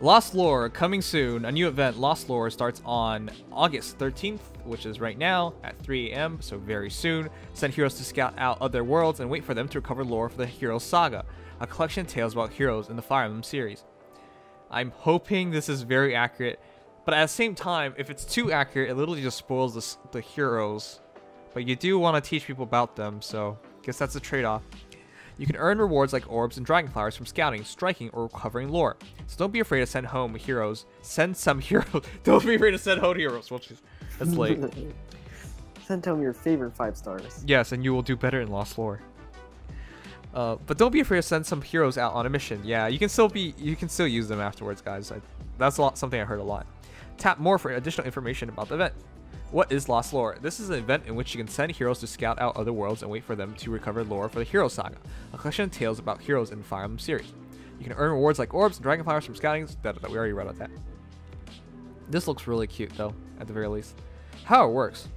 Lost Lore coming soon. A new event, Lost Lore, starts on August 13th, which is right now at 3 a.m., so very soon. Send heroes to scout out other worlds and wait for them to recover lore for the Heroes Saga, a collection of tales about heroes in the Fire Emblem series. I'm hoping this is very accurate, but at the same time, if it's too accurate, it literally just spoils the, the heroes. But you do want to teach people about them, so I guess that's a trade-off. You can earn rewards like orbs and dragon flowers from scouting, striking, or recovering lore. So don't be afraid to send home heroes. Send some heroes. don't be afraid to send home heroes. Well, geez, that's late. send home your favorite five stars. Yes, and you will do better in Lost Lore. Uh, but don't be afraid to send some heroes out on a mission. Yeah, you can still be, you can still use them afterwards, guys. I, that's a lot, something I heard a lot. Tap more for additional information about the event. What is Lost Lore? This is an event in which you can send heroes to scout out other worlds and wait for them to recover lore for the Hero Saga, a collection of tales about heroes in the Fire Emblem series. You can earn rewards like orbs and dragon flowers from scouting. That, that we already read about that. This looks really cute though, at the very least. How it works.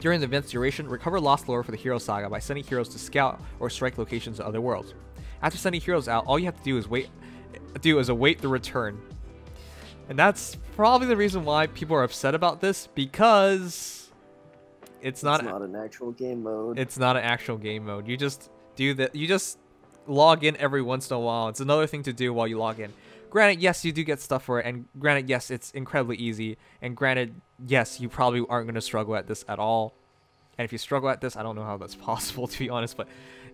During the event's duration, recover lost lore for the Hero Saga by sending heroes to scout or strike locations in other worlds. After sending heroes out, all you have to do is wait do is await the return and that's probably the reason why people are upset about this because it's not it's not an actual game mode. It's not an actual game mode. You just do that. You just log in every once in a while. It's another thing to do while you log in. Granted, yes, you do get stuff for it, and granted, yes, it's incredibly easy. And granted, yes, you probably aren't going to struggle at this at all. And if you struggle at this, I don't know how that's possible to be honest, but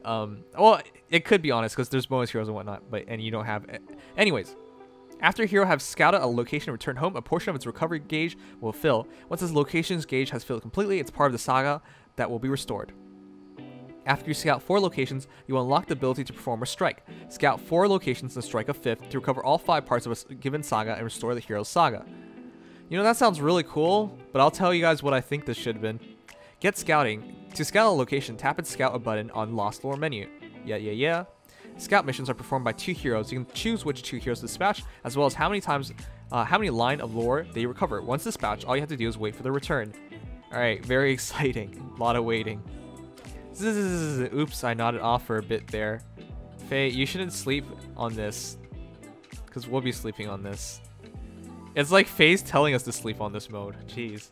um, well, it could be honest because there's bonus heroes and whatnot, but and you don't have. It. Anyways, after a hero has scouted a location and returned home, a portion of its recovery gauge will fill. Once this location's gauge has filled completely, it's part of the saga that will be restored. After you scout 4 locations, you unlock the ability to perform a strike. Scout 4 locations and strike a 5th to recover all 5 parts of a given saga and restore the hero's saga. You know, that sounds really cool, but I'll tell you guys what I think this should have been. Get scouting. To scout a location, tap and scout a button on Lost Lore menu. Yeah, yeah, yeah. Scout missions are performed by two heroes. You can choose which two heroes to dispatch, as well as how many times, uh, how many line of lore they recover. Once dispatched, all you have to do is wait for the return. Alright, very exciting. A lot of waiting. Oops, I nodded off for a bit there. Feh, you shouldn't sleep on this. Because we'll be sleeping on this. It's like Feh's telling us to sleep on this mode. Jeez.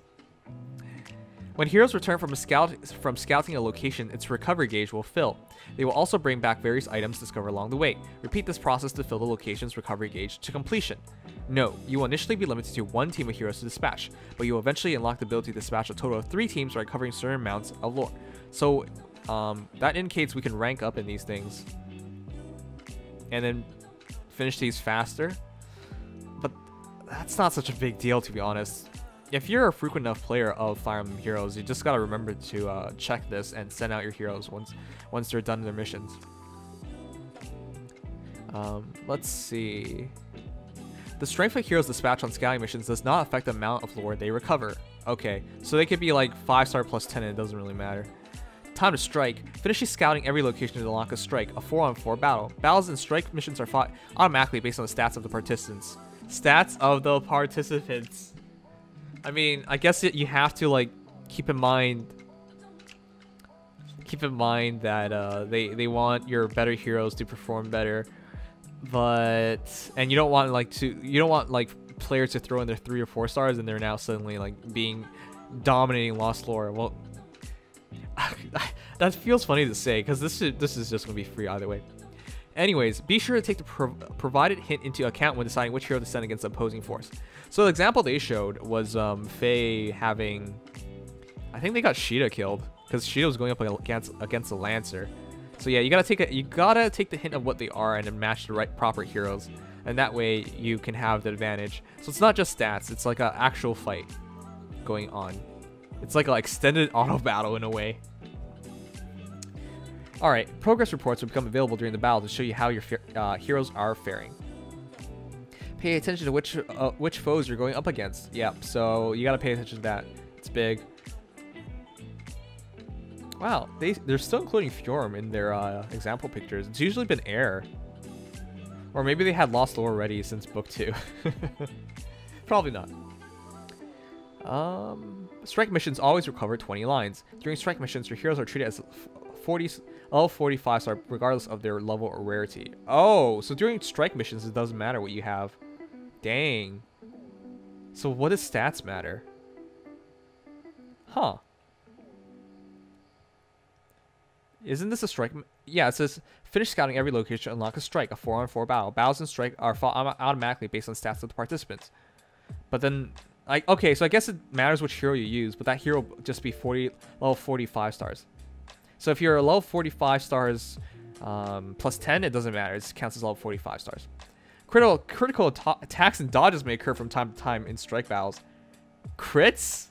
When heroes return from, scout from scouting a location, its recovery gauge will fill. They will also bring back various items discovered along the way. Repeat this process to fill the location's recovery gauge to completion. No, you will initially be limited to one team of heroes to dispatch, but you will eventually unlock the ability to dispatch a total of three teams by recovering certain amounts of lore. So um, that indicates we can rank up in these things and then finish these faster. But that's not such a big deal, to be honest if you're a frequent enough player of Fire Emblem Heroes, you just gotta remember to uh, check this and send out your heroes once once they're done their missions. Um, let's see. The strength of heroes dispatched on scouting missions does not affect the amount of lore they recover. Okay, so they could be like 5 star plus 10 and it doesn't really matter. Time to strike. Finishing scouting every location to unlock a strike, a 4 on 4 battle. Battles and strike missions are fought automatically based on the stats of the participants. Stats of the participants. I mean, I guess it, you have to like keep in mind keep in mind that uh, they they want your better heroes to perform better, but and you don't want like to you don't want like players to throw in their three or four stars and they're now suddenly like being dominating Lost Lore. Well, that feels funny to say because this is this is just gonna be free either way. Anyways, be sure to take the pro provided hint into account when deciding which hero to send against the opposing force. So the example they showed was um, Feh having, I think they got Sheeta killed because Sheeta was going up against against the Lancer. So yeah, you gotta take a you gotta take the hint of what they are and then match the right proper heroes, and that way you can have the advantage. So it's not just stats; it's like an actual fight going on. It's like an extended auto battle in a way. Alright, progress reports will become available during the battle to show you how your uh, heroes are faring. Pay attention to which uh, which foes you're going up against. Yep, so you gotta pay attention to that. It's big. Wow, they, they're still including Fjorm in their uh, example pictures. It's usually been Eir. Or maybe they had Lost Lore already since book 2. Probably not. Um, strike missions always recover 20 lines. During strike missions, your heroes are treated as 40 all 45 star regardless of their level or rarity. Oh, so during strike missions, it doesn't matter what you have. Dang. So what does stats matter? Huh. Isn't this a strike? Yeah, it says finish scouting every location unlock a strike, a 4 on 4 battle. Battles and strike are fought automatically based on stats of the participants. But then, like, okay, so I guess it matters which hero you use, but that hero just be 40 level 45 stars. So if you're a level 45 stars um, plus 10, it doesn't matter. It counts as level 45 stars. Critical critical attacks and dodges may occur from time to time in strike battles. Crits?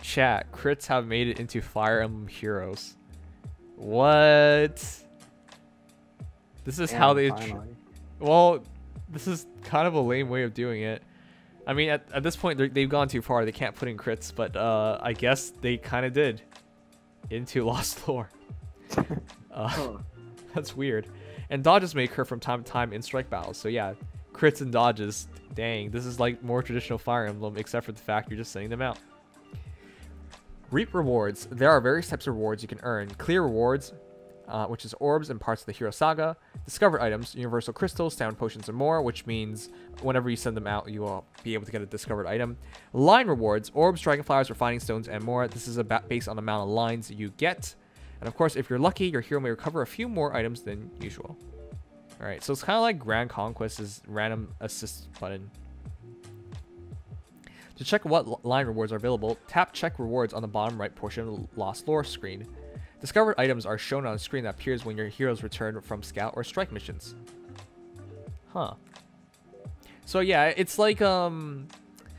Chat, crits have made it into Fire Emblem Heroes. What? This is how they... Well, this is kind of a lame way of doing it. I mean, at, at this point, they've gone too far. They can't put in crits, but uh, I guess they kind of did. Into Lost Lore. uh, that's weird. And dodges may occur from time to time in strike battles. So yeah, crits and dodges. Dang, this is like more traditional Fire Emblem, except for the fact you're just sending them out. Reap rewards. There are various types of rewards you can earn. Clear rewards, uh, which is orbs and parts of the Hero Saga. Discovered items, universal crystals, sound potions, and more, which means whenever you send them out, you will be able to get a discovered item. Line rewards, orbs, dragonflowers, refining stones, and more. This is based on the amount of lines you get. And of course, if you're lucky, your hero may recover a few more items than usual. Alright, so it's kind of like Grand Conquest's random assist button. To check what line rewards are available, tap check rewards on the bottom right portion of the Lost Lore screen. Discovered items are shown on a screen that appears when your heroes return from scout or strike missions. Huh. So yeah, it's like um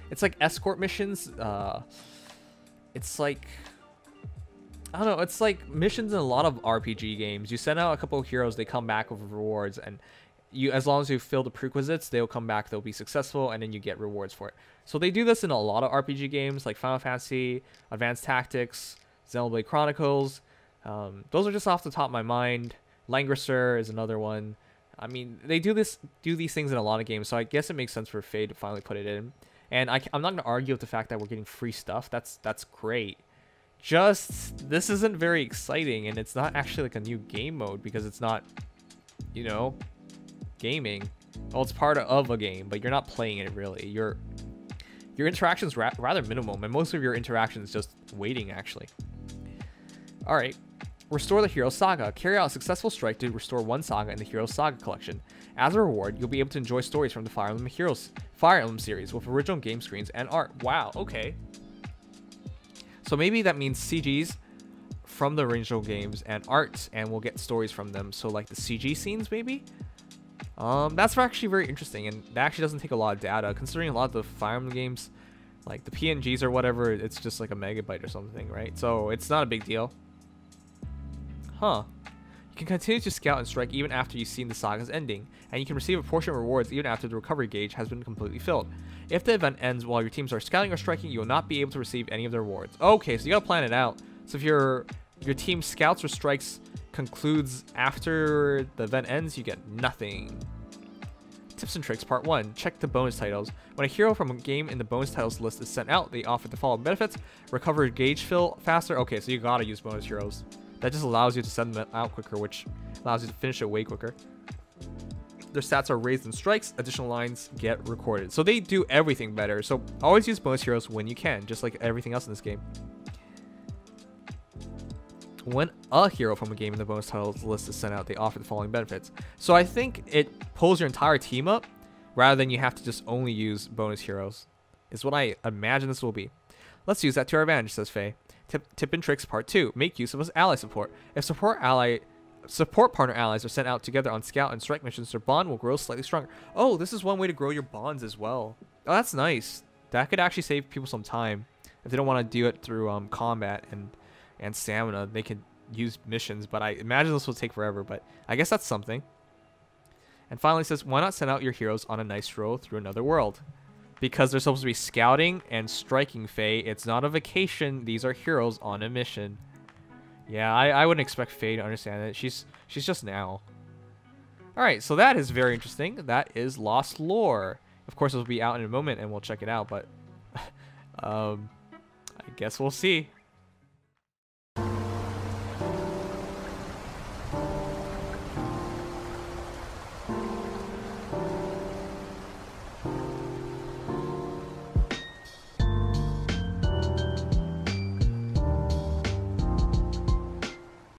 it's like escort missions. Uh it's like I don't know, it's like missions in a lot of RPG games. You send out a couple of heroes, they come back with rewards and you as long as you fill the prerequisites, they'll come back, they'll be successful, and then you get rewards for it. So they do this in a lot of RPG games like Final Fantasy, Advanced Tactics, Xenoblade Chronicles. Um, those are just off the top of my mind. Langrisser is another one. I mean, they do this, do these things in a lot of games, so I guess it makes sense for Fade to finally put it in. And I, I'm not gonna argue with the fact that we're getting free stuff. That's that's great. Just this isn't very exciting, and it's not actually like a new game mode because it's not, you know, gaming. Well, it's part of a game, but you're not playing it really. Your your interactions ra rather minimum, and most of your interactions just waiting actually. All right, restore the Hero Saga. Carry out a successful strike to restore one saga in the Hero Saga collection. As a reward, you'll be able to enjoy stories from the Fire Emblem Heroes Fire Emblem series with original game screens and art. Wow, okay. So maybe that means CGs from the original games and arts, and we'll get stories from them. So like the CG scenes, maybe. Um, that's actually very interesting, and that actually doesn't take a lot of data, considering a lot of the Fire Emblem games, like the PNGs or whatever, it's just like a megabyte or something, right? So it's not a big deal. Huh. You can continue to scout and strike even after you've seen the saga's ending, and you can receive a portion of rewards even after the recovery gauge has been completely filled. If the event ends while your teams are scouting or striking, you will not be able to receive any of the rewards. Okay, so you gotta plan it out. So if your your team scouts or strikes concludes after the event ends, you get nothing. Tips and tricks part 1. Check the bonus titles. When a hero from a game in the bonus titles list is sent out, they offer the following benefits. Recover gauge fill faster. Okay, so you gotta use bonus heroes. That just allows you to send them out quicker, which allows you to finish it way quicker. Their stats are raised in strikes, additional lines get recorded. So they do everything better. So always use bonus heroes when you can, just like everything else in this game when a hero from a game in the bonus titles list is sent out, they offer the following benefits. So I think it pulls your entire team up rather than you have to just only use bonus heroes, is what I imagine this will be. Let's use that to our advantage, says Feh. Tip, tip and tricks part two. Make use of his ally support. If support ally support partner allies are sent out together on scout and strike missions, their bond will grow slightly stronger. Oh, this is one way to grow your bonds as well. Oh, that's nice. That could actually save people some time if they don't want to do it through um, combat and and stamina, they can use missions, but I imagine this will take forever, but I guess that's something. And finally says, why not send out your heroes on a nice stroll through another world? Because they're supposed to be scouting and striking Feh. It's not a vacation. These are heroes on a mission. Yeah, I, I wouldn't expect Feh to understand it. She's she's just now. Alright, so that is very interesting. That is Lost Lore. Of course, it'll be out in a moment and we'll check it out, but um, I guess we'll see.